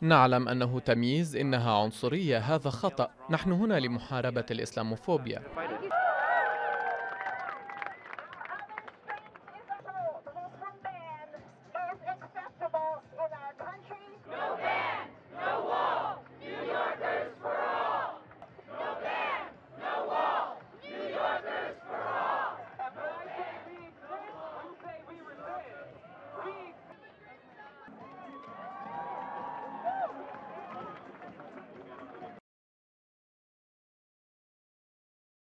نعلم أنه تمييز إنها عنصرية هذا خطأ. نحن هنا لمحاربة الإسلاموفوبيا.